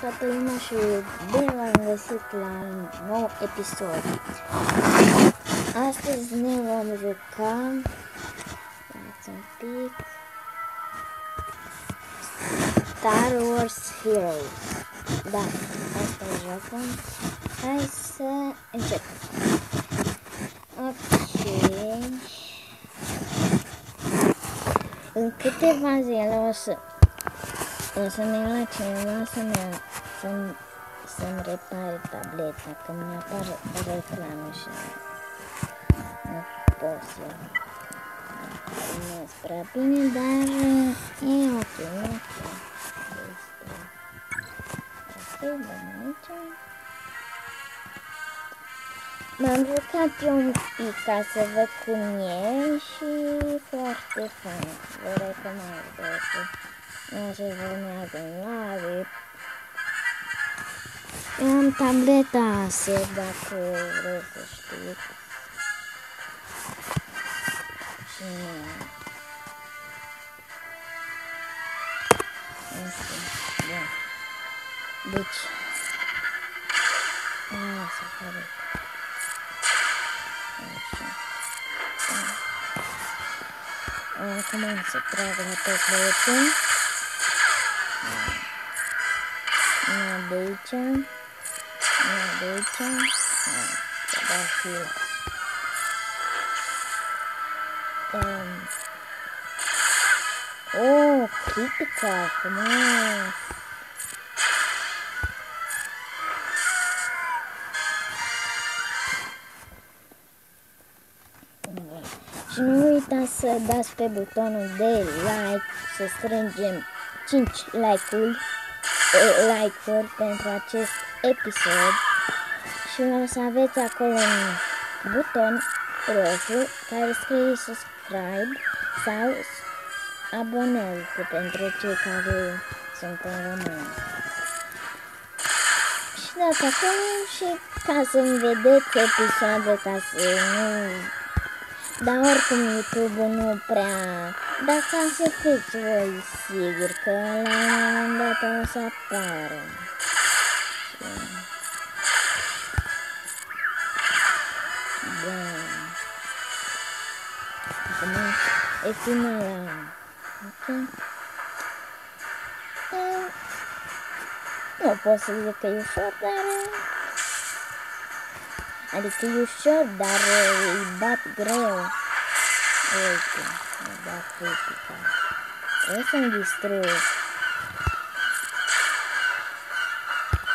toată lumea și bine v-am găsit la un nou episod. Astăzi ne vom juca un pic Star Wars Heroes. Da, asta e jocul. Hai să începem. Ok. În câteva zile o să o să ne la cineva să-mi să să repare tableta, că mi apare reclame și nu pot să filmez prea bine, dar e ok, e ok. Ok, bun, aici. M-am jucat eu un pic ca să văd cum e și foarte fain. Vă recomand, dacă nu se formează în live. Eu am tableta ASE, dacă vreți să știți. Și nu. Asta, da. Deci, Asta, corect. Acum să trag la tabletă. Una de aici. Una de aici. Să dau și um, Oh, critical, frumos! Și nu uitați să dați pe butonul de like, să strângem 5 like-uri like pentru acest episod și o să aveți acolo un buton roșu care scrie subscribe sau abonează pentru cei care sunt în română. Și dați acolo și ca să-mi vedeți episoade, ca să nu dar oricum YouTube nu prea... Dacă să fiți voi sigur că la un moment dat o să apară. Da. Acum. Adică e ușor, dar îi bat greu. Uite, îi bat critica. O să-mi distrug.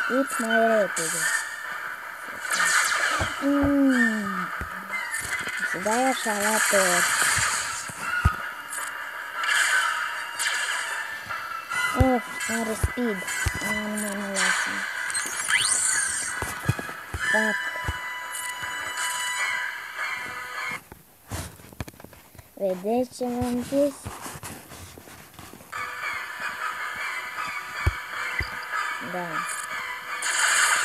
Cât mai repede. Mm. Să dai așa la tot. Of, are speed. Nu, nu mă lasă. Fuck. Vedeți ce v-am zis? Da.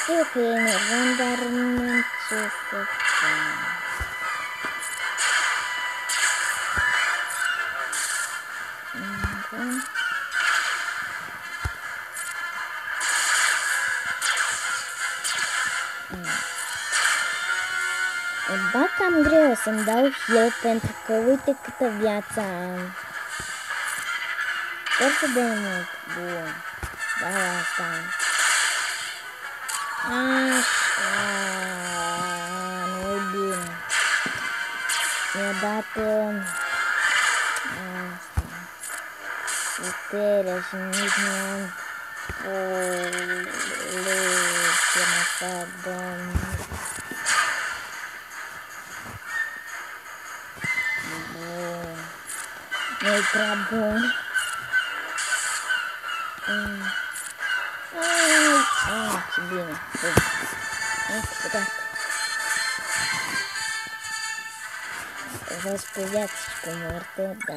Știu că e nervant, dar nu am ce să fac. Cam greu să-mi dau heal pentru că uite câtă viață am. Foarte de mult. Bun. Da, asta. Așa. Nu-i bine. Mi-a dat... Uh, asta. Putere și nici nu am... Ole, ce mă fac, doamne. Nu e prea bun. Mm. Ah, ce bine. Bun. Ok, gata. Vă speriați și pe moarte, da.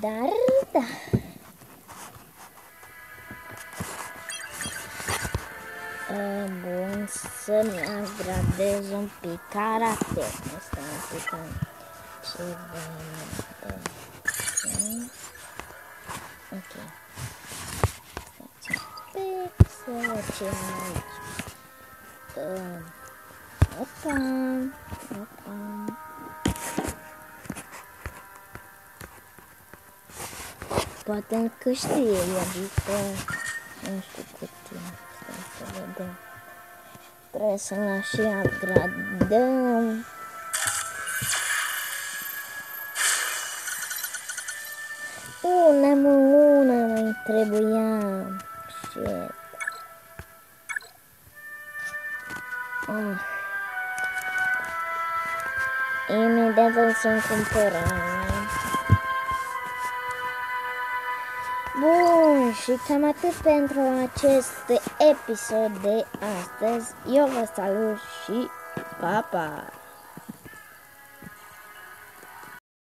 Dar, da. Bun, să-mi agradez un pic caracter. Asta e un pic ce vrem. Ok. să văd ce am aici. Uh, opa, opa. Poate că știe, adică nu știu cât timp. Stai să vedem. Trebuie să-l și upgradăm. Una, mă, una mai trebuia. Shit. Ah. Imediat îl să-mi cumpărăm. Bun, și cam atât pentru acest episod de astăzi. Eu vă salut și pa, pa!